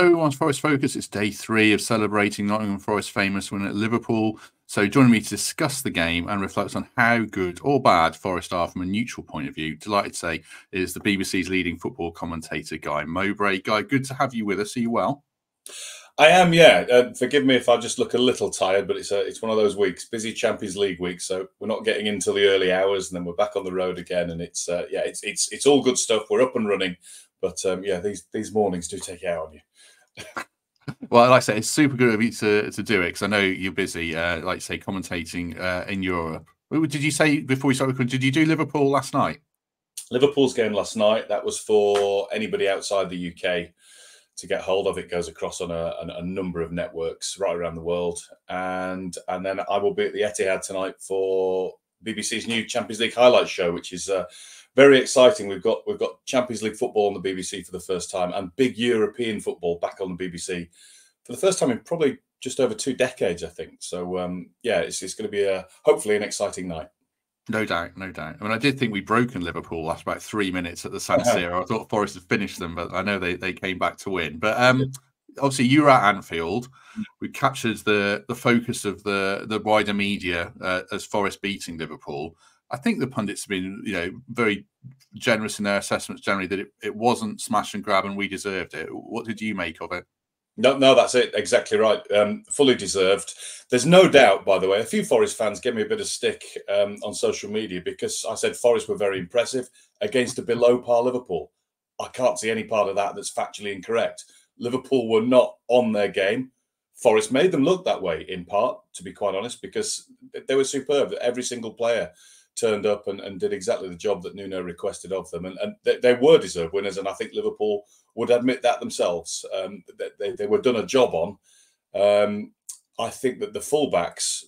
Everyone's Forest Focus. It's day three of celebrating Nottingham Forest famous win at Liverpool. So, joining me to discuss the game and reflect on how good or bad Forest are from a neutral point of view, delighted to say, is the BBC's leading football commentator, Guy Mowbray. Guy, good to have you with us. Are you well? I am, yeah. Uh, forgive me if I just look a little tired, but it's a, it's one of those weeks, busy Champions League week. So we're not getting into the early hours, and then we're back on the road again. And it's uh, yeah, it's it's it's all good stuff. We're up and running, but um, yeah, these these mornings do take out on you. Well, like I say, it's super good of you to, to do it because I know you're busy, uh, like say, commentating uh, in Europe. Did you say before we started? Did you do Liverpool last night? Liverpool's game last night. That was for anybody outside the UK to get hold of. It goes across on a, a, number of networks right around the world, and and then I will be at the Etihad tonight for BBC's new Champions League highlights show, which is. Uh, very exciting. We've got we've got Champions League football on the BBC for the first time, and big European football back on the BBC for the first time in probably just over two decades, I think. So um, yeah, it's, it's going to be a hopefully an exciting night. No doubt, no doubt. I mean, I did think we'd broken Liverpool after about three minutes at the San Siro. I thought Forest had finished them, but I know they, they came back to win. But um, obviously, you were at Anfield. We captured the the focus of the the wider media uh, as Forest beating Liverpool. I think the pundits have been, you know, very generous in their assessments generally that it, it wasn't smash and grab and we deserved it. What did you make of it? No, no, that's it. Exactly right. Um, fully deserved. There's no doubt, by the way, a few Forest fans gave me a bit of stick um, on social media because I said Forest were very impressive against a below par Liverpool. I can't see any part of that that's factually incorrect. Liverpool were not on their game. Forest made them look that way in part, to be quite honest, because they were superb. Every single player turned up and, and did exactly the job that Nuno requested of them. And, and they, they, were deserved winners. And I think Liverpool would admit that themselves. Um, they, they were done a job on. Um, I think that the fullbacks,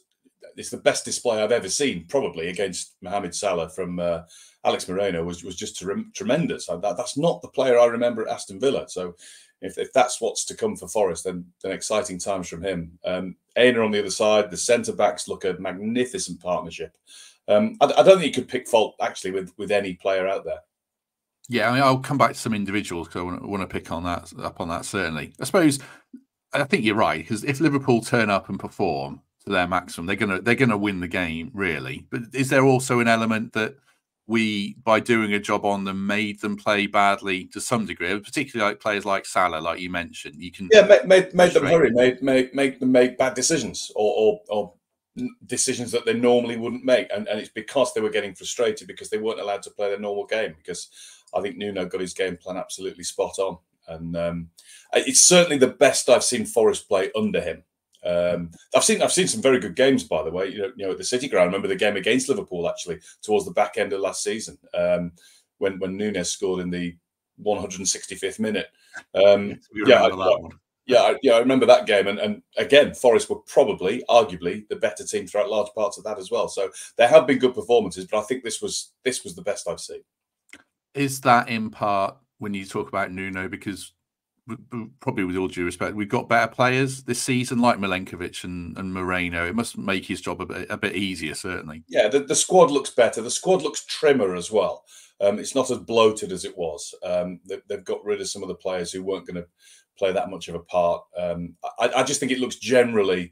it's the best display I've ever seen, probably against Mohamed Salah from uh, Alex Moreno was, was just tremendous. That, that's not the player I remember at Aston Villa. So if, if that's what's to come for Forest, then, then exciting times from him. Um, Aina on the other side, the centre backs look a magnificent partnership. Um, I, I, don't think you could pick fault actually with with any player out there. Yeah, I mean, I'll come back to some individuals because I want, want, to pick on that up on that certainly. I suppose I think you're right because if Liverpool turn up and perform to their maximum, they're gonna they're gonna win the game really. But is there also an element that we, by doing a job on them, made them play badly to some degree, particularly like players like Salah, like you mentioned. You can yeah, made, made, made them hurry, made, made make them make bad decisions or, or, or decisions that they normally wouldn't make. And, and it's because they were getting frustrated because they weren't allowed to play their normal game. Because I think Nuno got his game plan absolutely spot on. And um, it's certainly the best I've seen Forest play under him. Um, I've seen I've seen some very good games, by the way. You know, you know, at the City Ground. I remember the game against Liverpool actually towards the back end of last season um, when when Nunez scored in the 165th minute. Um, yeah, I, yeah, I, yeah, I remember that game, and, and again, Forest were probably, arguably, the better team throughout large parts of that as well. So there have been good performances, but I think this was this was the best I've seen. Is that in part when you talk about Nuno? Because probably with all due respect, we've got better players this season, like Milenkovic and, and Moreno. It must make his job a bit, a bit easier, certainly. Yeah, the, the squad looks better. The squad looks trimmer as well. Um, it's not as bloated as it was. Um, they, have got rid of some of the players who weren't going to play that much of a part. Um, I, I, just think it looks generally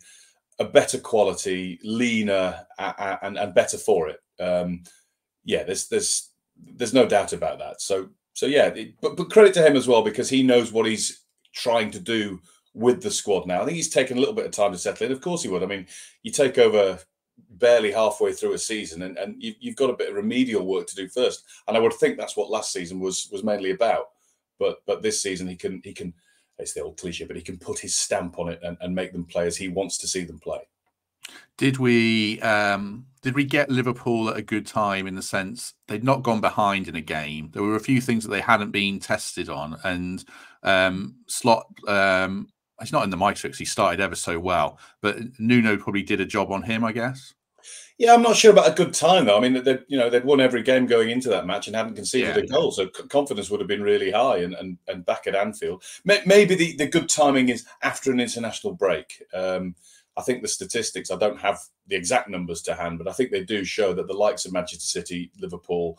a better quality, leaner, and, and better for it. Um, yeah, there's there's there's no doubt about that. So so yeah, it, but but credit to him as well because he knows what he's trying to do with the squad now. I think he's taken a little bit of time to settle in. Of course he would. I mean, you take over barely halfway through a season and, and you've, you've got a bit of remedial work to do first. And I would think that's what last season was was mainly about. But but this season he can he can it's the old cliche, but he can put his stamp on it and, and make them play as he wants to see them play. Did we um, did we get Liverpool at a good time in the sense they'd not gone behind in a game? There were a few things that they hadn't been tested on, and um, Slot. Um, he's not in the matrix. He started ever so well, but Nuno probably did a job on him, I guess. Yeah, I'm not sure about a good time though. I mean, they you know they'd won every game going into that match and hadn't conceded yeah, a goal, so confidence would have been really high. And and, and back at Anfield, maybe the, the good timing is after an international break. Um, I think the statistics, I don't have the exact numbers to hand, but I think they do show that the likes of Manchester City, Liverpool,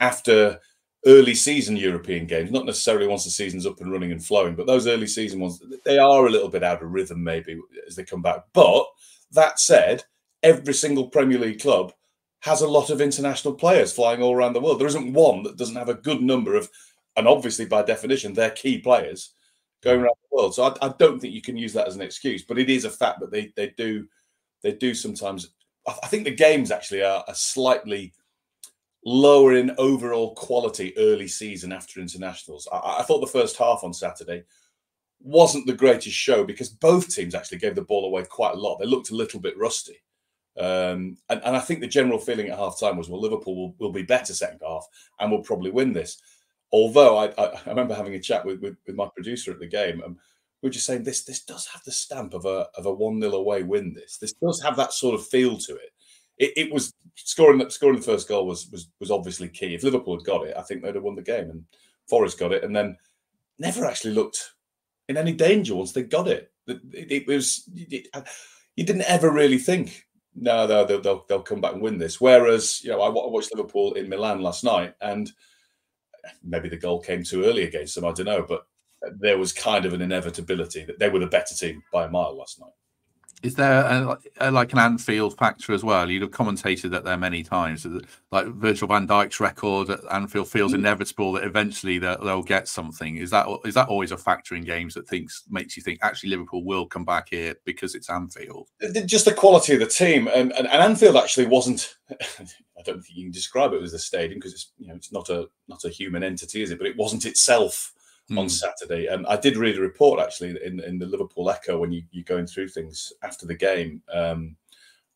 after early season European games, not necessarily once the season's up and running and flowing, but those early season ones, they are a little bit out of rhythm maybe as they come back. But that said, every single Premier League club has a lot of international players flying all around the world. There isn't one that doesn't have a good number of, and obviously by definition, they're key players going around the world. So I, I don't think you can use that as an excuse, but it is a fact that they they do they do sometimes. I think the games actually are, are slightly lower in overall quality early season after internationals. I, I, thought the first half on Saturday wasn't the greatest show because both teams actually gave the ball away quite a lot. They looked a little bit rusty. Um, and, and, I think the general feeling at half time was, well, Liverpool will, will be better second half and will probably win this. Although I, I, remember having a chat with, with, with, my producer at the game, and we were just saying this this does have the stamp of a of a one 0 away win. This this does have that sort of feel to it. It, it was scoring scoring the first goal was was was obviously key. If Liverpool had got it, I think they'd have won the game. And Forest got it, and then never actually looked in any danger once they got it. It, it, it was it, uh, you didn't ever really think no, no, they'll, they'll, they'll come back and win this. Whereas, you know, I watched Liverpool in Milan last night, and maybe the goal came too early against them. I don't know, but there was kind of an inevitability that they were the better team by a mile last night. Is there a, a, like an Anfield factor as well? You'd have commentated that there many times. Like Virgil van Dijk's record at Anfield feels mm. inevitable that eventually they'll, they'll, get something. Is that is that always a factor in games that thinks makes you think actually Liverpool will come back here because it's Anfield? Just the quality of the team, and, and, and Anfield actually wasn't. I don't think you can describe it as a stadium because it's you know it's not a not a human entity, is it? But it wasn't itself mm. on hmm. Saturday. And I did read a report actually in, in the Liverpool Echo when you, you're going through things after the game. Um,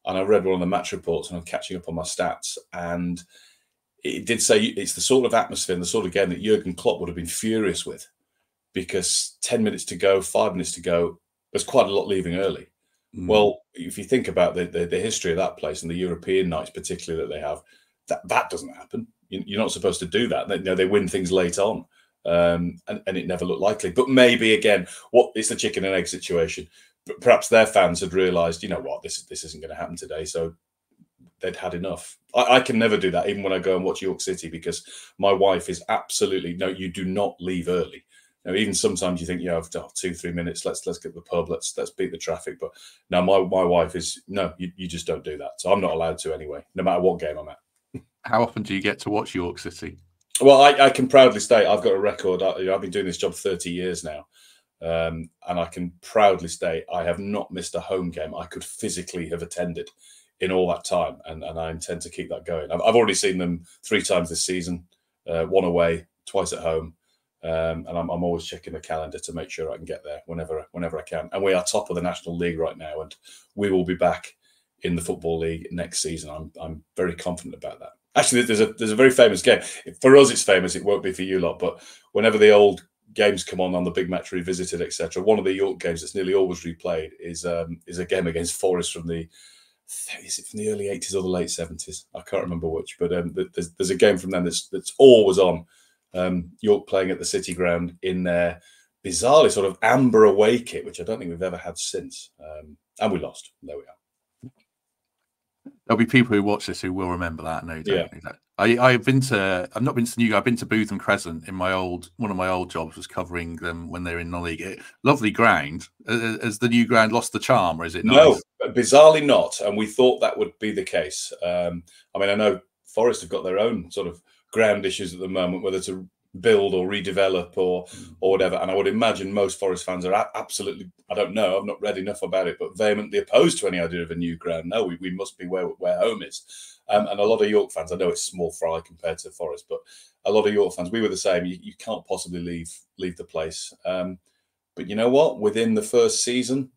and I read one of the match reports and I'm catching up on my stats. And it did say it's the sort of atmosphere and the sort of game that Jurgen Klopp would have been furious with because 10 minutes to go, five minutes to go, there's quite a lot leaving early. Mm. Well, if you think about the, the, the, history of that place and the European nights, particularly that they have, that, that doesn't happen. You, are not supposed to do that. They, you know, they win things late on um, and, and it never looked likely. But maybe again, what it's the chicken and egg situation. But perhaps their fans had realised, you know what, this this isn't going to happen today, so they'd had enough. I, I, can never do that, even when I go and watch York City, because my wife is absolutely no. You do not leave early. Now, even sometimes you think, you know, oh, two, three minutes, let's let's get the pub, let's let's beat the traffic. But now my, my wife is no, you, you just don't do that. So I'm not allowed to anyway, no matter what game I'm at. How often do you get to watch York City? Well, I, I, can proudly state I've got a record. I, have been doing this job 30 years now. Um, and I can proudly state I have not missed a home game I could physically have attended in all that time. And, and I intend to keep that going. I've, I've already seen them three times this season uh, one away, twice at home. Um, and I'm, I'm, always checking the calendar to make sure I can get there whenever whenever I can. And we are top of the National League right now, and we will be back in the Football League next season. I'm I'm very confident about that. Actually, there's a there's a very famous game. For us, it's famous. It won't be for you lot, but whenever the old games come on on the big match revisited, etc. One of the York games that's nearly always replayed is um, is a game against Forest from the is it from the early eighties or the late seventies? I can't remember which, but um, there's there's a game from them that's that's always on. Um, York playing at the City Ground in their bizarrely sort of amber away kit, which I don't think we've ever had since, um, and we lost. There we are. There'll be people who watch this who will remember that. No doubt. Yeah. I, I've been to. I've not been to New. I've been to Bootham Crescent in my old. One of my old jobs was covering them when they were in the league. It, lovely ground. Has the new ground lost the charm, or is it? No, bizarrely not. And we thought that would be the case. Um, I mean, I know Forest have got their own sort of ground issues at the moment, whether to build or redevelop or mm. or whatever. And I would imagine most Forest fans are absolutely, I don't know, I've not read enough about it, but vehemently opposed to any idea of a new ground. No, we, we must be where where home is. Um, and a lot of York fans, I know it's small fry compared to Forest, but a lot of York fans, we were the same. You, you can't possibly leave leave the place. Um, but you know what? Within the first season,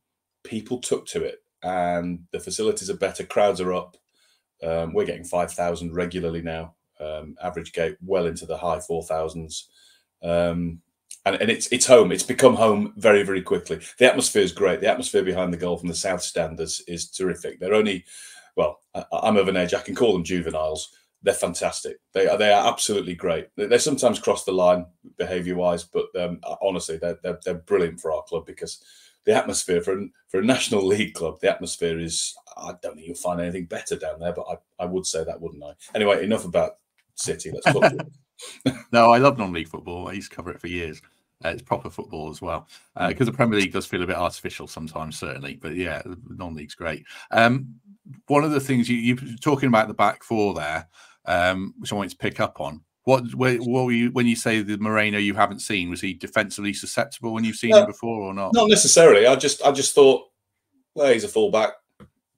people took to it, and the facilities are better. Crowds are up. Um, we're getting five thousand regularly now um, average gate well into the high 4000s. Um, and, and it's it's home. It's become home very very quickly. The atmosphere is great. The atmosphere behind the goal from the south stand is, is terrific. They're only, well, I, I'm of an age. I can call them juveniles. They're fantastic. They are they are absolutely great. They, they sometimes cross the line behaviour wise, but um, honestly, they're, they're they're brilliant for our club because the atmosphere for a, for a national league club, the atmosphere is. I don't think you'll find anything better down there, but I, I would say that, wouldn't I? Anyway, enough about City. Let's talk. no, I love non-league football. I used to cover it for years. Uh, it's proper football as well because uh, the Premier League does feel a bit artificial sometimes, certainly. But yeah, non-league's great. Um, one of the things you, you're talking about the back four there, um, which I wanted to pick up on. What, what were you when you say the Moreno you haven't seen? Was he defensively susceptible when you've seen no, him before or not? Not necessarily. I just I just thought, well, he's a fullback.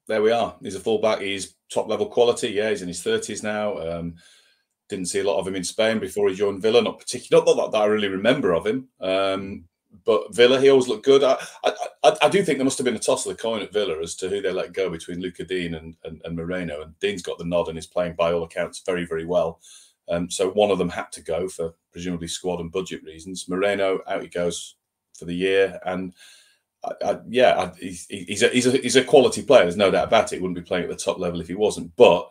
There we are. He's a fullback. He's top level quality. Yeah, he's in his thirties now. Um, didn't see a lot of him in Spain before he joined Villa. Not particularly, not that, that I really remember of him. Um, but Villa, he always looked good. I, I, I, do think there must have been a toss of the coin at Villa as to who they let go between Lucas Digne and, and, and Moreno. And Digne's got the nod and is playing by all accounts very, very well. Um, so one of them had to go for presumably squad and budget reasons. Moreno out he goes for the year, and I, I, yeah, he's, he's, a, he's a he's a quality player. There's no doubt about it. He wouldn't be playing at the top level if he wasn't. But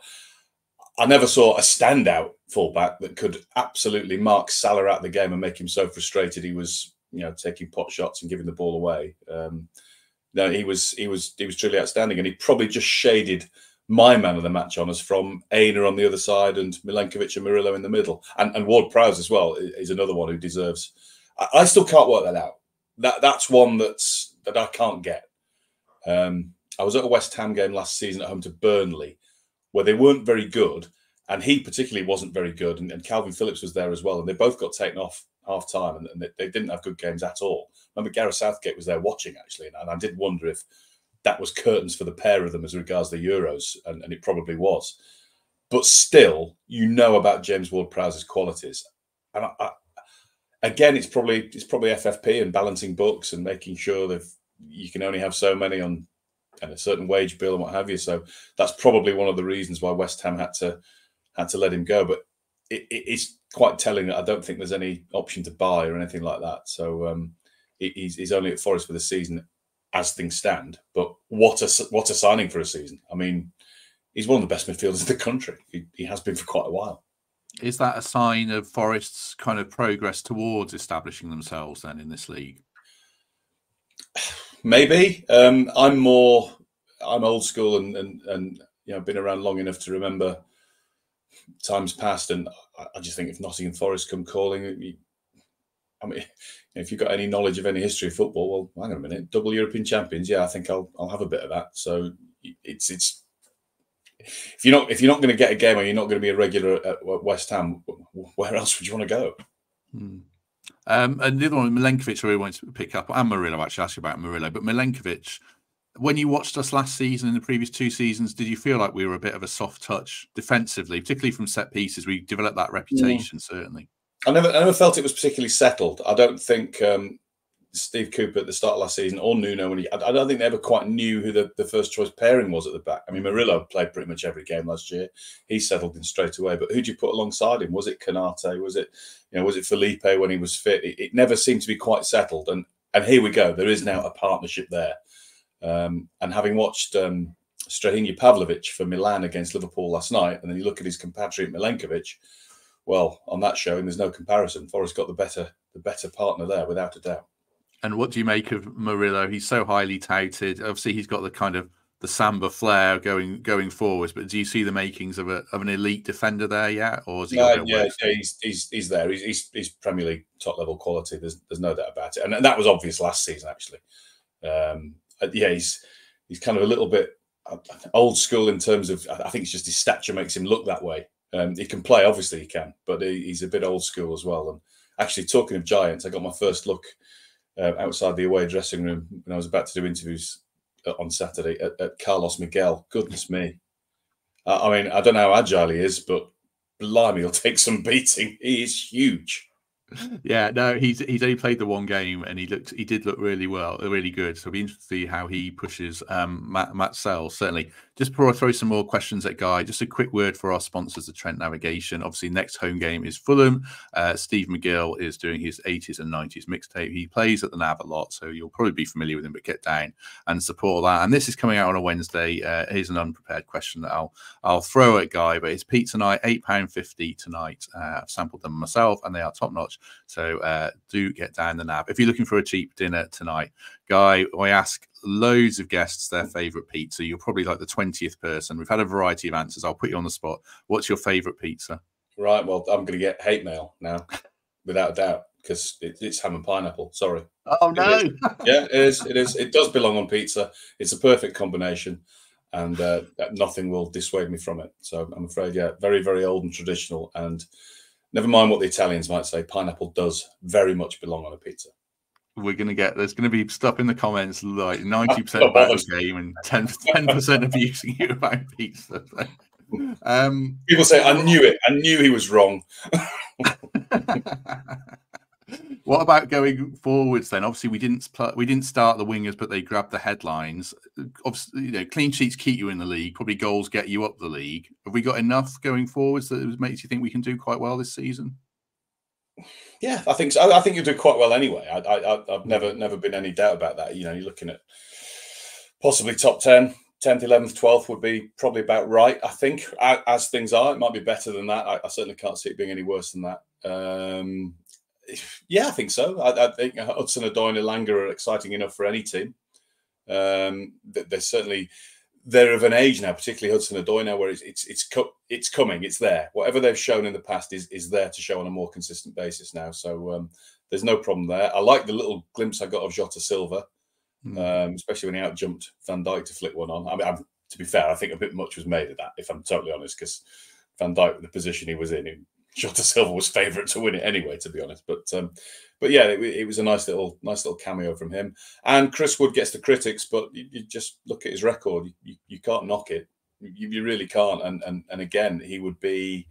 I never saw a standout fullback that could absolutely mark Salah out of the game and make him so frustrated he was, you know, taking pot shots and giving the ball away. Um, no, he was he was he was truly outstanding, and he probably just shaded my man of the match honours from Aina on the other side and Milenkovic and Murillo in the middle, and and Ward Prowse as well is another one who deserves. I, I still can't work that out. That that's one that's that I can't get. Um, I was at a West Ham game last season at home to Burnley, where they weren't very good, and he particularly wasn't very good, and, and Kalvin Phillips was there as well, and they both got taken off half time, and, and they, they, didn't have good games at all. I remember Gareth Southgate was there watching actually, and I did wonder if that was curtains for the pair of them as regards the Euros, and, and it probably was. But still, you know about James Ward-Prowse's qualities, and I, I, again, it's probably it's probably FFP and balancing books and making sure that you can only have so many on and a certain wage bill and what have you. So that's probably one of the reasons why West Ham had to had to let him go. But it, it's quite telling that I don't think there's any option to buy or anything like that. So um, he's, he's only at Forest for the season as things stand. But what a what a signing for a season! I mean, he's one of the best midfielders in the country. He, he has been for quite a while. Is that a sign of Forest's kind of progress towards establishing themselves then in this league? Maybe um, I'm more I'm old school and and and you know been around long enough to remember times past, and I just think if Nottingham Forest come calling, I mean, if you've got any knowledge of any history of football, well, hang on a minute, double European champions, yeah, I think I'll I'll have a bit of that. So it's it's if you're not if you're not going to get a game or you're not going to be a regular at West Ham, where else would you want to go? Hmm. Um, and the other one, Milenkovic, I really wanted to pick up, and Murillo I actually ask you about Murillo, but Milenkovic, when you watched us last season and the previous two seasons, did you feel like we were a bit of a soft touch defensively, particularly from set pieces? We developed that reputation, yeah. certainly. I never, I never felt it was particularly settled. I don't think um, Steve Cooper at the start of last season or Nuno when he, I, don't think they ever quite knew who the, the first choice pairing was at the back. I mean, Murillo played pretty much every game last year. He settled in straight away. But who'd you put alongside him? Was it Niakhaté? Was it, you know, was it Felipe when he was fit? It, it never seemed to be quite settled. And and here we go. There is now a partnership there. Um, and having watched um, Strahinja Pavlovic for Milan against Liverpool last night, and then you look at his compatriot Milenkovic, well, on that showing, there's no comparison. Forest got the better the better partner there, without a doubt. And what do you make of Murillo? He's so highly touted. Obviously, he's got the kind of the samba flair going going forwards. But do you see the makings of a of an elite defender there yet, or is he? Yeah, yeah, he's he's he's there. He's, he's, he's Premier League top level quality. There's there's no doubt about it, and, and that was obvious last season actually. Um, uh, yeah, he's he's kind of a little bit uh, old school in terms of. I think it's just his stature makes him look that way. Um, he can play, obviously he can, but he, he's a bit old school as well. And actually, talking of giants, I got my first look uh, outside the away dressing room when I was about to do interviews uh, on Saturday at, at Carlos Miguel. Goodness me. I, I mean, I don't know how agile he is, but blimey, he'll take some beating. He is huge yeah, no, he's he's only played the one game and he looked he did look really well, really good. So it'll be interesting to see how he pushes um, Matt Matz Sels. Certainly, just before I throw some more questions at Guy, just a quick word for our sponsors, the Trent Navigation. Obviously, next home game is Fulham. Uh, Steve McGill is doing his 80s and 90s mixtape. He plays at the Nav a lot, so you'll probably be familiar with him. But get down and support that. And this is coming out on a Wednesday. Uh, here's an unprepared question that I'll I'll throw at Guy, but it's pizza tonight, eight pound fifty tonight. Uh, I've sampled them myself, and they are top notch. So uh, do get down the nav. If you're looking for a cheap dinner tonight, Guy, I ask loads of guests their favorite pizza. You're probably like the 20th person. We've had a variety of answers. I'll put you on the spot. What's your favorite pizza? Right. Well, I'm going to get hate mail now, without a doubt, because it, it's ham and pineapple. Sorry. Oh no. It yeah, it is. It is. It does belong on pizza. It's a perfect combination, and uh, nothing will dissuade me from it. So I'm afraid, yeah, very, very old and traditional. And never mind what the Italians might say, pineapple does very much belong on a pizza we're going to get there's going to be stuff in the comments like 90% about the game and 10 percent abusing you about pizza. Um, People say, "I knew it. I knew he was wrong." What about going forwards then? Obviously, we didn't we didn't start the wingers, but they grabbed the headlines. Obviously, you know, clean sheets keep you in the league. Probably goals get you up the league. Have we got enough going forwards that makes you think we can do quite well this season? Yeah, I think so. I think you'll do quite well anyway. I, I've never never been any doubt about that. You know, you're looking at possibly top ten 10th, 11th, 12th would be probably about right, I think, as things are. It might be better than that. I, I certainly can't see it being any worse than that. Um, yeah, I think so. I, I think Hudson Odoi and Elanga are exciting enough for any team. Um, they're certainly they're of an age now, particularly Hudson Odoi now, where it's it's it's, it's coming, it's there. Whatever they've shown in the past is is there to show on a more consistent basis now. So um, there's no problem there. I like the little glimpse I got of Jota Silva mm. um, especially when he out jumped Van Dijk to flick one on. I mean, I'm, to be fair, I think a bit much was made of that, if I'm totally honest, because Van Dijk, the position he was in, Jota Silva was favourite to win it anyway, to be honest. But um, but yeah, it, it, was a nice little nice little cameo from him. And Chris Wood gets the critics, but you, you just look at his record, you, you can't knock it. You, you, really can't. And and and again, he would be.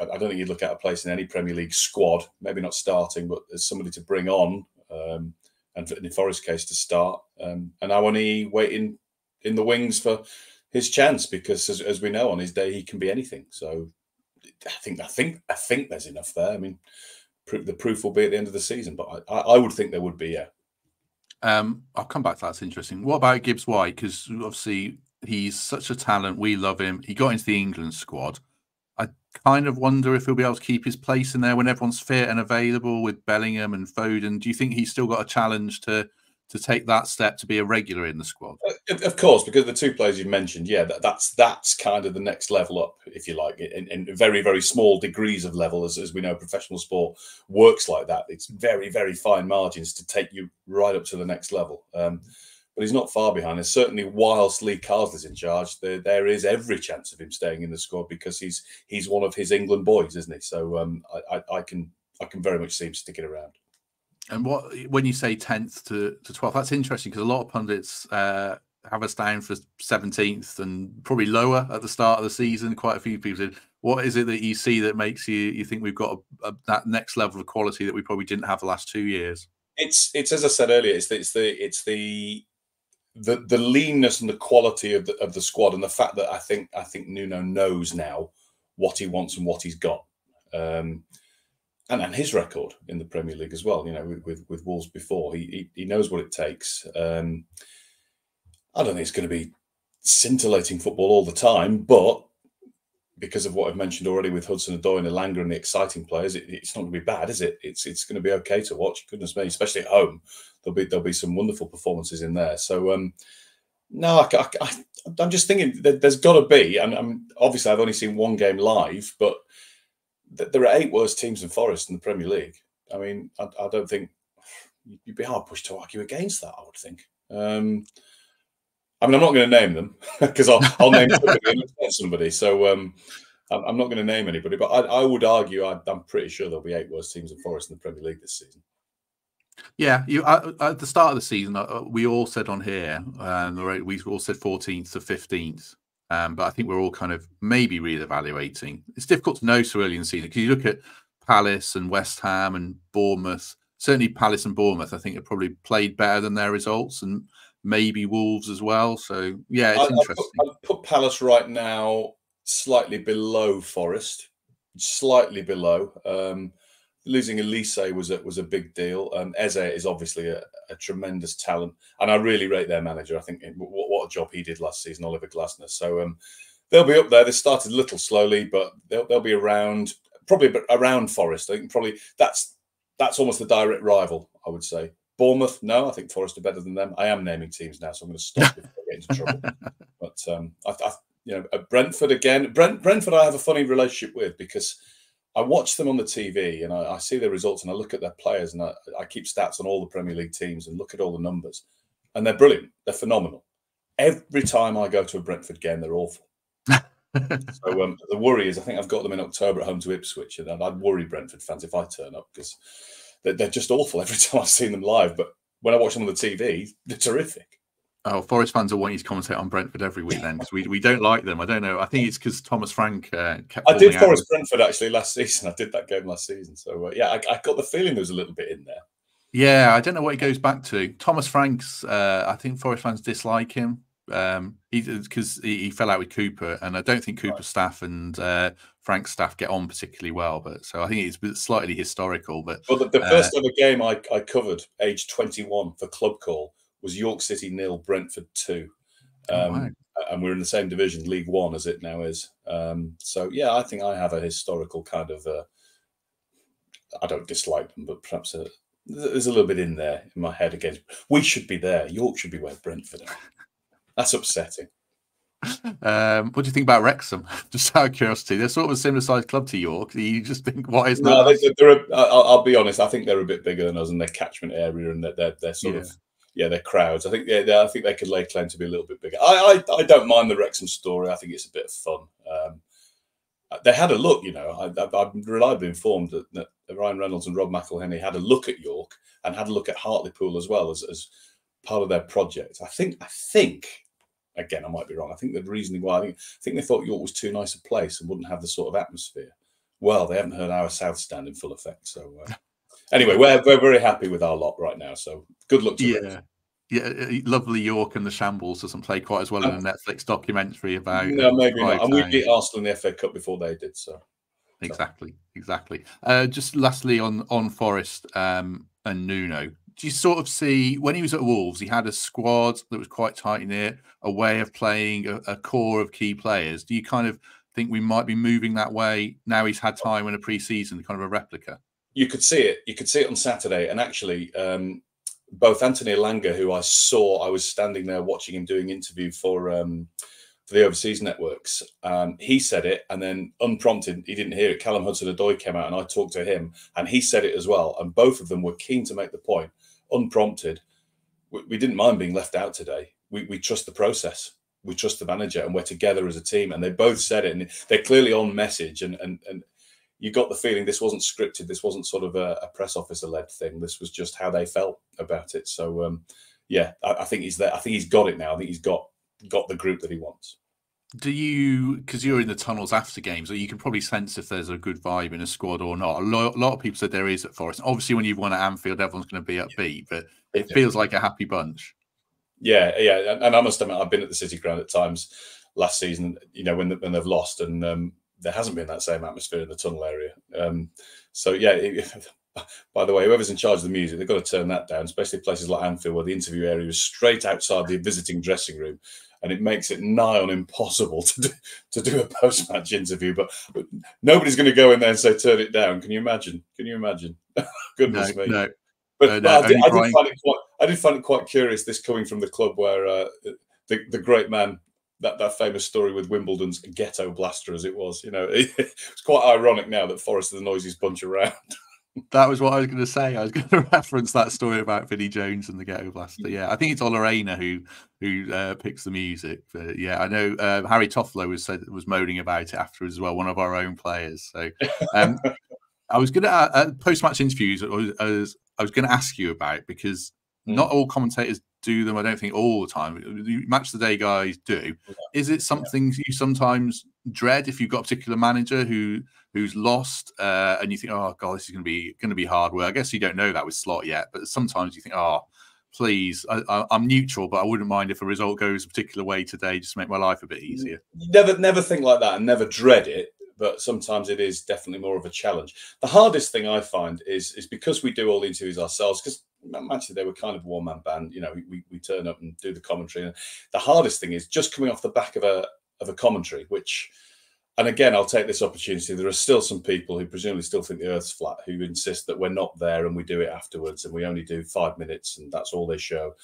I don't think you'd look out of place in any Premier League squad, maybe not starting, but as somebody to bring on. Um, and in Forest's case to start. Um, and Awoniyi waiting in the wings for his chance because, as, as, we know, on his day he can be anything. So I think I think I think there's enough there. I mean, pr- the proof will be at the end of the season, but I, I would think there would be. Yeah. Um, I'll come back to that. That's interesting. What about Gibbs White? Because obviously he's such a talent. We love him. He got into the England squad I kind of wonder if he'll be able to keep his place in there when everyone's fit and available with Bellingham and Foden. Do you think he's still got a challenge to to take that step to be a regular in the squad? Uh, of course, because the two players you've mentioned, yeah, that, that's that's kind of the next level up, if you like, in, in very very small degrees of level, as, as we know, professional sport works like that. It's very very fine margins to take you right up to the next level. Um, but he's not far behind. And certainly, whilst Lee Carsley's in charge, there, there is every chance of him staying in the squad because he's he's one of his England boys, isn't he? So um, I, I, I, can I can very much see him sticking around. And what when you say tenth to to twelfth, that's interesting because a lot of pundits uh, have us down for seventeenth and probably lower at the start of the season. Quite a few people said, "What is it that you see that makes you you think we've got a, a, that next level of quality that we probably didn't have the last two years?" It's it's as I said earlier, it's the, it's the it's the the the leanness and the quality of the of the squad and the fact that I think I think Nuno knows now what he wants and what he's got. Um, and, and his record in the Premier League as well, you know, with, with, Wolves before. He, he, he knows what it takes. Um, I don't think it's going to be scintillating football all the time, but because of what I've mentioned already with Hudson Odoi and Elanga and the exciting players, it, it's not going to be bad, is it? It's it's going to be okay to watch. Goodness me, especially at home, there'll be there'll be some wonderful performances in there. So um, no, I, I, am just thinking there's got to be. And I'm, obviously I've only seen one game live, but there are eight worst teams in Forest in the Premier League. I mean, I, I don't think you'd be hard pushed to argue against that. I would think. Um, I mean, I'm not going to name them because I'll, I'll name somebody, somebody. So um, I'm, not going to name anybody, but I, I would argue I, am pretty sure there'll be eight worst teams in Forest in the Premier League this season. Yeah, you uh, at the start of the season, uh, we all said on here, um, we all said 14th to 15th, um, but I think we're all kind of maybe re-evaluating. It's difficult to know so early in the season because you look at Palace and West Ham and Bournemouth. Certainly, Palace and Bournemouth, I think, have probably played better than their results, and maybe Wolves as well. So yeah, it's I, interesting. I put, I put Palace right now slightly below Forest, slightly below. Um, losing Olise was a, was a big deal. Um, Eze is obviously a, a, tremendous talent, and I really rate their manager. I think what, what a job he did last season, Oliver Glasner. So um, they'll be up there. They started a little slowly, but they'll, they'll be around probably around Forest. I think probably that's that's almost the direct rival. I would say. Bournemouth, no, I think Forest are better than them. I am naming teams now, so I'm going to stop before I get into trouble. But um, I, I, you know, Brentford again. Brent, Brentford, I have a funny relationship with because I watch them on the TV and I, I see their results and I look at their players and I, I, keep stats on all the Premier League teams and look at all the numbers, and they're brilliant. They're phenomenal. Every time I go to a Brentford game, they're awful. so um, the worry is, I think I've got them in October at home to Ipswich, and I'd worry Brentford fans if I turn up because they're, they're just awful every time I've seen them live. But when I watch them on the TV, they're terrific. Oh, Forest fans will want you to commentate on Brentford every week then, because we, we don't like them. I don't know. I think it's because Thomas Frank uh, kept. I did Forest Brentford actually last season. I did that game last season, so uh, yeah, I, I, got the feeling there was a little bit in there. Yeah, I don't know what he goes back to. Thomas Frank's. Uh, I think Forest fans dislike him um, because he, he, fell out with Cooper, and I don't think Cooper's right. staff and uh, Frank's staff get on particularly well. But so I think it's slightly historical. But well, the, the uh, first ever game I, I covered, age twenty one for Club Call was York City nil, Brentford two. Oh, um. And we're in the same division, League One, as it now is. Um, so yeah, I think I have a historical kind of. Uh, I don't dislike them, but perhaps a, there's a little bit in there in my head against. We should be there. York should be where Brentford are. That's upsetting. Um, what do you think about Wrexham? Just out of curiosity, they're sort of a similar sized club to York. You just think, what is no, that? They, are I'll, I'll, be honest. I think they're a bit bigger than us in their catchment area, and they're they're, they're sort yeah. of yeah, their crowds. I think yeah, I think they could lay claim to be a little bit bigger. I, I, I don't mind the Wrexham story. I think it's a bit of fun. Um, they had a look, you know. I, am reliably informed that, that, Ryan Reynolds and Rob McElhenney had a look at York and had a look at Hartlepool as well as, as part of their project. I think I think again I might be wrong. I think the reasoning why I think, I think they thought York was too nice a place and wouldn't have the sort of atmosphere. Well, they haven't heard our South Stand in full effect, so. Uh, anyway, we're, we're very happy with our lot right now. So good luck to yeah. Yeah, uh, lovely York and the Shambles doesn't play quite as well in a Netflix documentary about. No, maybe not. And we beat Arsenal in the FA Cup before they did. So exactly, exactly. Uh, just lastly on on Forest um, and Nuno, do you sort of see when he was at Wolves, he had a squad that was quite tight knit, a way of playing, a, a core of key players. Do you kind of think we might be moving that way now? He's had time in a pre-season, kind of a replica you could see it. You could see it on Saturday, and actually, um, both Anthony Elanga, who I saw, I was standing there watching him doing interview for um, for the overseas networks. Um, he said it, and then unprompted, he didn't hear it. Callum Hudson-Odoi came out, and I talked to him, and he said it as well. And both of them were keen to make the point, unprompted. We, we didn't mind being left out today. We, we trust the process. We trust the manager, and we're together as a team. And they both said it, and they're clearly on message. And and and you got the feeling this wasn't scripted. This wasn't sort of a, a press officer led thing. This was just how they felt about it. So um, yeah, I, I, think he's there. I think he's got it now. I think he's got got the group that he wants. Do you, because you're in the tunnels after games, so you can probably sense if there's a good vibe in a squad or not. A lot, a lot of people said there is at Forest. Obviously, when you've won at Anfield, everyone's going to be upbeat, but it yeah. feels like a happy bunch. Yeah, yeah, and I must admit, I've been at the City Ground at times last season. You know, when when they've lost, and um, there hasn't been that same atmosphere in the tunnel area. Um, so yeah, it, by the way, whoever's in charge of the music, they've got to turn that down, especially places like Anfield, where the interview area is straight outside the visiting dressing room, and it makes it nigh on impossible to do, to do a post match interview. But, but nobody's going to go in there and say turn it down. Can you imagine? Can you imagine? Goodness no, me. No. But, no, I, did, I, did find it quite, I did find it quite curious. This coming from the club where uh, the the great man that, that famous story with Wimbledon's ghetto blaster as it was. You know, it, it's quite ironic now that Forest are the noisiest bunch around. that was what I was going to say. I was going to reference that story about Vinnie Jones and the ghetto blaster. Yeah, I think it's Ola Aina who who uh, picks the music. But yeah, I know uh, Harry Toffolo was said was moaning about it afterwards as well. One of our own players. So um, I was going to uh, uh post match interviews. I was, I was, I was going to ask you about because mm. not all commentators do them. I don't think all the time. Match the day guys do. Yeah. Is it something yeah. you sometimes dread if you've got a particular manager who who's lost uh, and you think, oh god, this is going to be going to be hard work. I guess you don't know that with slot yet, but sometimes you think, oh, please, I, am neutral, but I wouldn't mind if a result goes a particular way today, just to make my life a bit easier. Never, never think like that, and never dread it. But sometimes it is definitely more of a challenge. The hardest thing I find is is because we do all the interviews ourselves. Because Manchester, they were kind of one man band. You know, we, we turn up and do the commentary. And the hardest thing is just coming off the back of a of a commentary, which, and again, I'll take this opportunity. There are still some people who presumably still think the Earth's flat, who insist that we're not there and we do it afterwards, and we only do five minutes, and that's all they show.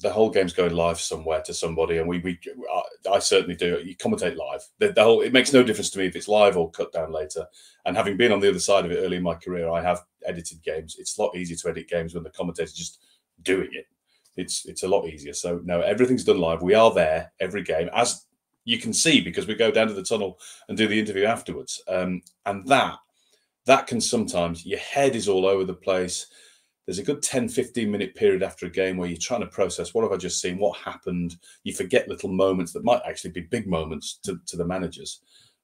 the whole game's going live somewhere to somebody, and we we I, I certainly do. You commentate live. The, the, whole it makes no difference to me if it's live or cut down later. And having been on the other side of it early in my career, I have edited games. It's a lot easier to edit games when the commentator's just doing it. It's it's a lot easier. So no, everything's done live. We are there every game, as you can see, because we go down to the tunnel and do the interview afterwards. Um, and that that can sometimes your head is all over the place there's a good 10 15 minute period after a game where you're trying to process what have i just seen what happened you forget little moments that might actually be big moments to, to the managers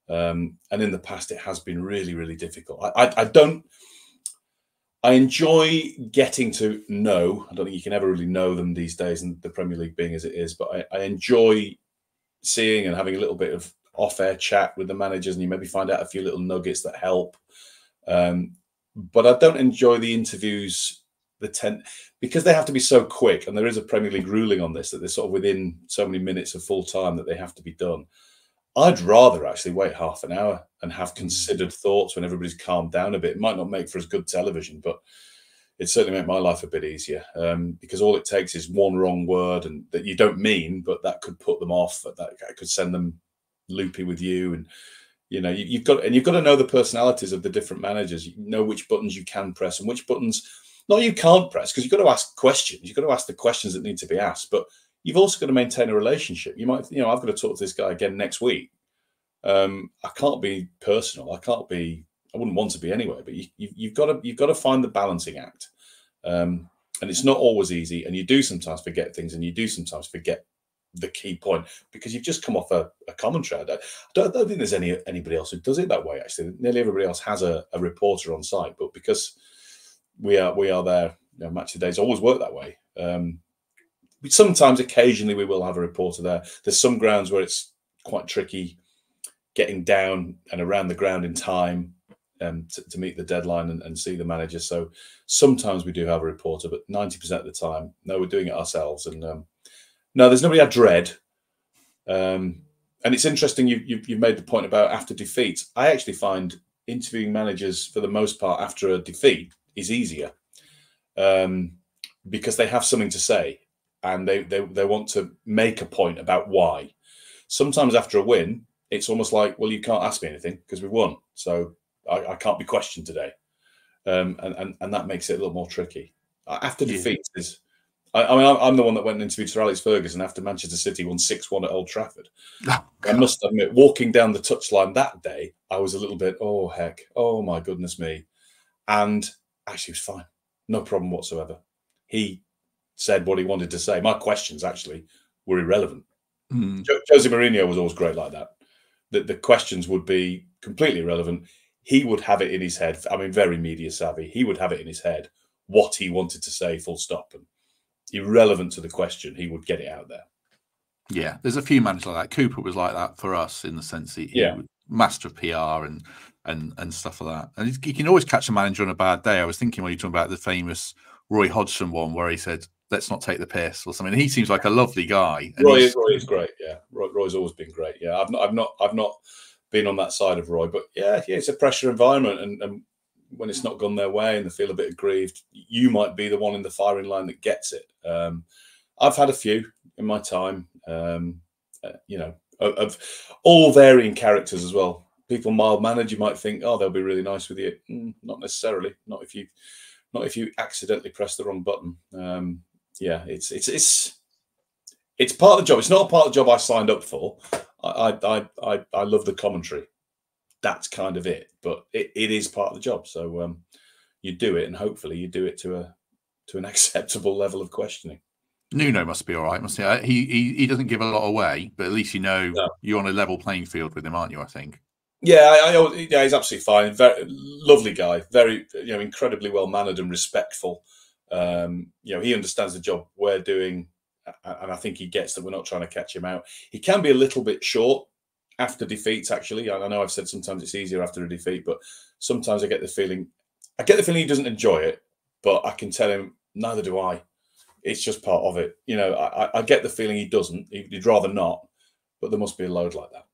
um, and in the past it has been really really difficult I, I, I, don't i enjoy getting to know i don't think you can ever really know them these days and the premier league being as it is but I, I enjoy seeing and having a little bit of off-air chat with the managers and you maybe find out a few little nuggets that help. Um, but i don't enjoy the interviews the 10 because they have to be so quick and there is a premier league ruling on this that they're sort of within so many minutes of full time that they have to be done i'd rather actually wait half an hour and have hmm. considered thoughts when everybody's calmed down a bit it might not make for as good television but it certainly make my life a bit easier um, because all it takes is one wrong word and that you don't mean but that could put them off that, that could send them loopy with you and you know you, have got and you've got to know the personalities of the different managers you know which buttons you can press and which buttons no, you can't press because you've got to ask questions. You've got to ask the questions that need to be asked. But you've also got to maintain a relationship. You might, you know, I've got to talk to this guy again next week. Um, I can't be personal. I can't be. I wouldn't want to be anyway. But you, have got to you've got to find the balancing act. Um, and it's not always easy. And you do sometimes forget things, and you do sometimes forget the key point because you've just come off a, a commentary. I don't, I don't, think there's any anybody else who does it that way. Actually, nearly everybody else has a, a reporter on site, but because we are we are there. You know, match of days always work that way. Um, sometimes, occasionally, we will have a reporter there. There's some grounds where it's quite tricky getting down and around the ground in time um, to, to, meet the deadline and, and, see the manager. So sometimes we do have a reporter, but 90% of the time, no, we're doing it ourselves. And um, no, there's nobody I dread. Um, and it's interesting you, you, you've made the point about after defeat. I actually find interviewing managers for the most part after a defeat is easier um, because they have something to say and they, they they want to make a point about why. Sometimes after a win, it's almost like, well, you can't ask me anything because we won, so I, I, can't be questioned today, um, and, and and that makes it a little more tricky. After yeah. defeats is. I, I, mean, I'm the one that went and interviewed Sir Alex Ferguson after Manchester City won 6 1 at Old Trafford. Oh, I must admit, walking down the touchline that day, I was a little bit, oh, heck, oh, my goodness me. And actually it was fine, no problem whatsoever. He said what he wanted to say. My questions actually were irrelevant. Mm. Jose Mourinho was always great like that. That the questions would be completely irrelevant. He would have it in his head. I mean, very media savvy. He would have it in his head what he wanted to say, full stop, and irrelevant to the question, he would get it out there. Yeah, there's a few managers like that. Cooper was like that for us in the sense that he, yeah. master of PR and and and stuff like that. And you can always catch a manager on a bad day. I was thinking when you're talking about the famous Roy Hodgson one where he said, "Let's not take the piss" or something. he seems like a lovely guy. Roy is, Roy is great. Yeah, Roy, Roy's always been great. Yeah, I've not, I've not, I've not been on that side of Roy, but yeah, yeah, it's a pressure environment, and, and when it's not gone their way and they feel a bit aggrieved, you might be the one in the firing line that gets it. Um, I've had a few in my time, um, uh, you know, of, of, all varying characters as well people mild mannered, you might think, oh, they'll be really nice with you. Mm, not necessarily. Not if you, not if you accidentally press the wrong button. Um, yeah, it's it's it's it's part of the job. It's not a part of the job I signed up for. I I I I love the commentary. That's kind of it. But it, it is part of the job. So um, you do it, and hopefully you do it to a to an acceptable level of questioning. Nuno must be all right. Must he? Uh, he he, he doesn't give a lot away, but at least you know no. you're on a level playing field with him, aren't you? I think. Yeah, I, I, yeah, he's absolutely fine. Very lovely guy. Very, you know, incredibly well mannered and respectful. Um, you know, he understands the job we're doing, and I think he gets that we're not trying to catch him out. He can be a little bit short after defeats. Actually, I know I've said sometimes it's easier after a defeat, but sometimes I get the feeling, I get the feeling he doesn't enjoy it. But I can tell him, neither do I. It's just part of it. You know, I, I get the feeling he doesn't. He'd rather not, but there must be a load like that.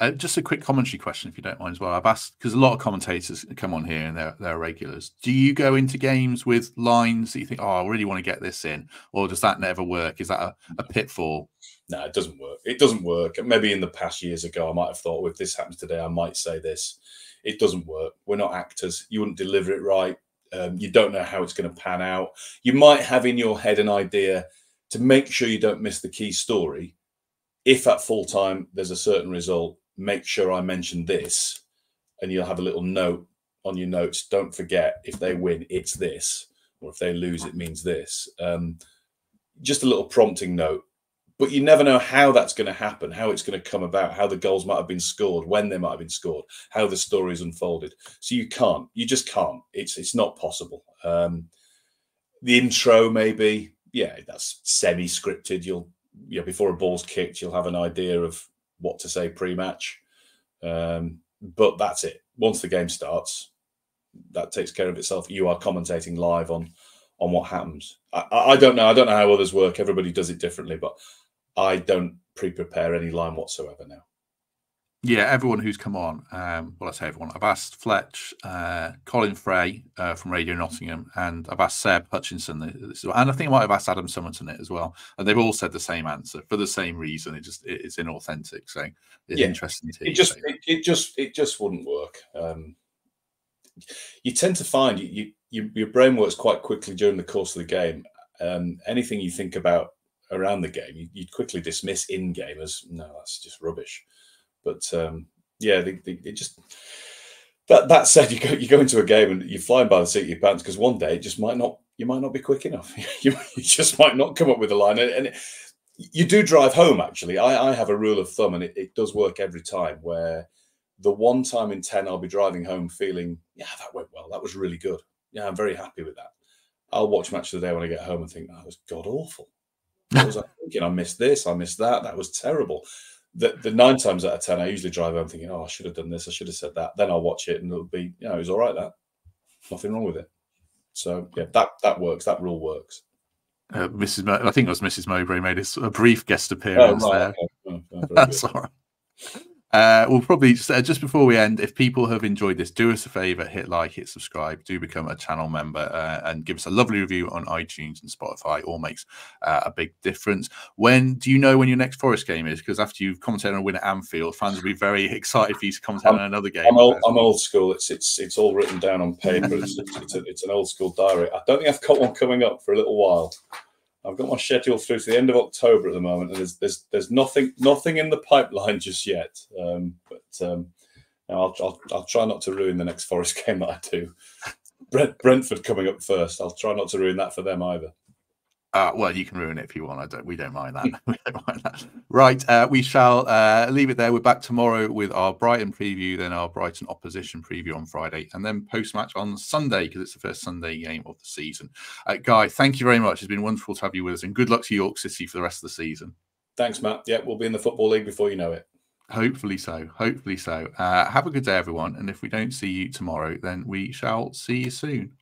Uh, just a quick commentary question, if you don't mind as well. I've asked because a lot of commentators come on here and they're they're regulars. Do you go into games with lines that you think, oh, I really want to get this in, or does that never work? Is that a, a pitfall? No, it doesn't work. It doesn't work. Maybe in the past years ago, I might have thought, well, if this happens today, I might say this. It doesn't work. We're not actors. You wouldn't deliver it right. Um, you don't know how it's going to pan out. You might have in your head an idea to make sure you don't miss the key story. If at full time there's a certain result, make sure I mention this, and you'll have a little note on your notes. Don't forget if they win, it's this, or if they lose, it means this. Um, just a little prompting note. But you never know how that's going to happen, how it's going to come about, how the goals might have been scored, when they might have been scored, how the story is unfolded. So you can't, you just can't. It's it's not possible. Um, the intro maybe, yeah, that's semi-scripted. You'll, you know, before a ball's kicked, you'll have an idea of what to say pre-match. Um, but that's it. Once the game starts, that takes care of itself. You are commentating live on on what happens. I, I don't know. I don't know how others work. Everybody does it differently, but I don't pre-prepare any line whatsoever now. Yeah, everyone who's come on, um, well, I say everyone. I've asked Fletch, uh, Colin Fray uh, from Radio Nottingham, and I've asked Seb Hutchinson, and I think I might have asked Adam Summerton it as well, and they've all said the same answer for the same reason. It just it's inauthentic. So it's yeah, interesting to it just it, it, just it just wouldn't work. Um, you tend to find you, you, your brain works quite quickly during the course of the game. Um, anything you think about around the game, you, would quickly dismiss in game as no, that's just rubbish. But um, yeah, they, they, they, just that that said, you go you go into a game and you're flying by the seat of your pants because one day it just might not you might not be quick enough. you, you, just might not come up with a line, and, and it, you do drive home. Actually, I, I have a rule of thumb, and it, it does work every time. Where the one time in ten I'll be driving home feeling, yeah, that went well. That was really good. Yeah, I'm very happy with that. I'll watch match of the day when I get home and think, oh, that was god awful. What was I thinking? I missed this. I missed that. That was terrible the, the nine times out of ten, I usually drive home thinking, "Oh, I should have done this. I should have said that." Then I'll watch it, and it'll be, you know, it was all right. That nothing wrong with it. So yeah, that that works. That rule works. Uh, Mrs. Mo- I think it was Mrs. Mowbray made a, a brief guest appearance oh, right, there. Okay. Oh, That's all right. Uh, we'll probably just, uh, just before we end, if people have enjoyed this, do us a favor, hit like, hit subscribe, do become a channel member, uh, and give us a lovely review on iTunes and Spotify. All makes uh, a big difference. When do you know when your next Forest game is? Because after you've commented on a win at Anfield, fans will be very excited for you to comment on another game. I'm old, I'm old, school. It's it's it's all written down on paper. it's, it's, a, it's an old school diary. I don't think I've got one coming up for a little while. I've got my schedule through to the end of October at the moment, and there's there's there's nothing nothing in the pipeline just yet. Um, but um, I'll, I'll I'll try not to ruin the next Forest game that I do. Brent, Brentford coming up first. I'll try not to ruin that for them either. Uh, well, you can ruin it if you want. I don't. We don't mind that. we don't mind that. Right. Uh, we shall uh, leave it there. We're back tomorrow with our Brighton preview, then our Brighton opposition preview on Friday, and then post match on Sunday because it's the first Sunday game of the season. Uh, Guy, thank you very much. It's been wonderful to have you with us, and good luck to York City for the rest of the season. Thanks, Matt. Yeah, we'll be in the football league before you know it. Hopefully so. Hopefully so. Uh, have a good day, everyone. And if we don't see you tomorrow, then we shall see you soon.